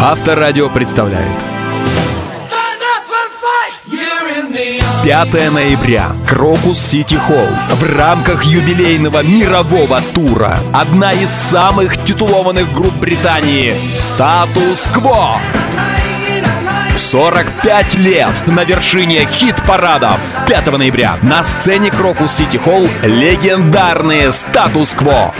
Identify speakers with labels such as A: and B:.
A: Авторадио представляет 5 ноября. Крокус Сити Холл. В рамках юбилейного мирового тура. Одна из самых титулованных групп Британии. Status Quo. 45 лет на вершине хит-парадов. 5 ноября на сцене Крокус Сити Холл легендарные Status Quo.